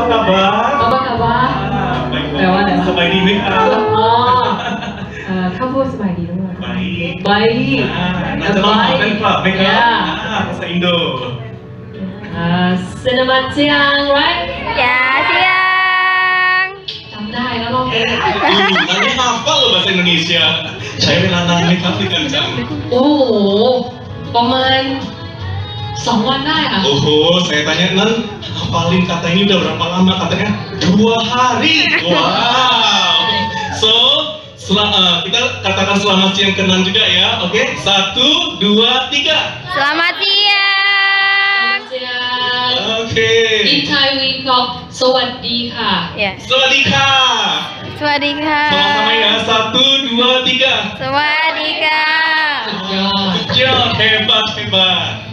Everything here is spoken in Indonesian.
ะกะบะคำว่ากะว่า แปลว่าอะไรวะ สมัยดีไหมครับอ๋อเอ่อข้าวโพดสบายดีหรือเปล่าไปใบอ่าน่าจะต้องถามแฟนคลับไหมครับอ่าภาษาอินโด อ่านมาเจีง right อย่าเสียง จำได้แล้วลองไปอืมมันไม่มาฟังภาษาอินโดนีเซีย ใช้เวลานานไหมครับในการจำโอ้ประมาณ semuanya ya? oh saya tanya nan paling kata ini udah berapa lama? Katanya dua hari. Wow. So selamat uh, eh, kita katakan selamat siang kenan juga ya. Oke okay? satu dua tiga. Selamat siang. Siang. Oke. Okay. in Thai we call sawadika yeah. sawadika sawadika sama-sama ya. Satu dua tiga. Sawadika Sejauh, hebat, hebat.